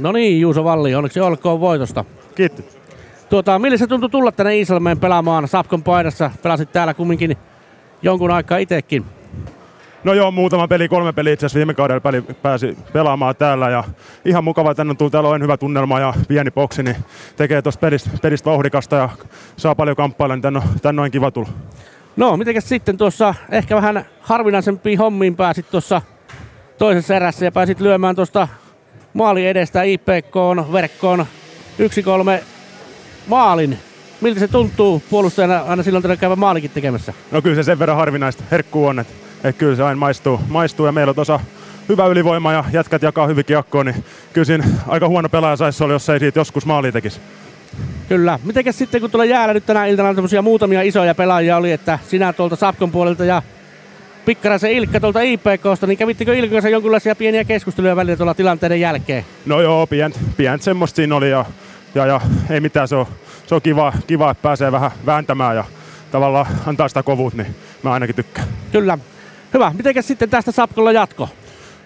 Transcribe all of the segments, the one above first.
No niin, Juuso Valli, onneksi olkoon voitosta. Kiitos. Tuota, miltä se tuntui tulla tänne Iisalmeen pelaamaan Sapkon paidassa? Pelasit täällä kumminkin jonkun aikaa itsekin. No joo, muutama peli, kolme peliä itse asiassa viime kaudella peli, pääsi pelaamaan täällä ja ihan mukava tänne tullut. Täällä on hyvä tunnelma ja pieni boksi, niin tekee tuosta pelistä, pelistä vauhdikasta ja saa paljon kamppailla, niin tänne on, tänne on kiva tulla. No, mitenkäs sitten tuossa ehkä vähän harvinaisempiin hommiin pääsit tuossa toisessa erässä ja pääsit lyömään tuosta maali edestä IPK verkkoon 1-3 maalin. Miltä se tuntuu puolustajana aina silloin tällä käydä maalikin tekemässä? No kyllä se sen verran harvinaista herkkuu on, että, että kyllä se aina maistuu, maistuu ja meillä on tuossa hyvä ylivoima ja jätkät jakaa hyvin kiekkoa, niin kyllä siinä aika huono pelaaja saisi olla, jos ei siitä joskus maali tekisi. Kyllä. Mitenkäs sitten, kun tulee jäällä nyt tänä iltana semmoisia muutamia isoja pelaajia oli, että sinä tuolta Sapkon puolelta ja Pikkaraisen Ilkka tuolta IPKsta, niin kävittekö Ilkan kanssa jonkinlaisia pieniä keskusteluja välillä tuolla tilanteiden jälkeen? No joo, pientä pient semmoista siinä oli ja, ja, ja ei mitään, se on, se on kiva, kiva, että pääsee vähän vääntämään ja tavallaan antaa sitä kovuut, niin mä ainakin tykkään. Kyllä. Hyvä. Mitenkäs sitten tästä Sapkolla jatko?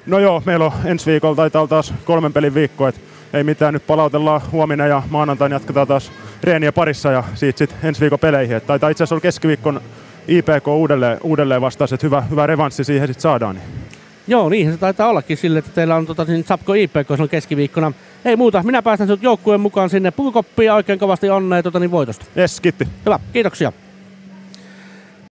No joo, meillä on ensi viikolla taitaa taas kolmen pelin viikko, että ei mitään, nyt palautellaan huomenna ja maanantaina jatketaan taas reeniä parissa ja siitä sitten ensi viikon peleihin. Et taitaa itse asiassa olla keskiviikkon IPK uudelleen, uudelleen vastaus, että hyvä, hyvä revanssi siihen sitten saadaan. Niin. Joo, niin se taitaa ollakin sille, että teillä on tota, niin Sapko IPK on keskiviikkona. Ei muuta, minä päästän sinut joukkueen mukaan sinne pukukoppiin ja oikein kovasti onnea tota, niin voitosta. Yes, kiitti. Hyvä, kiitoksia.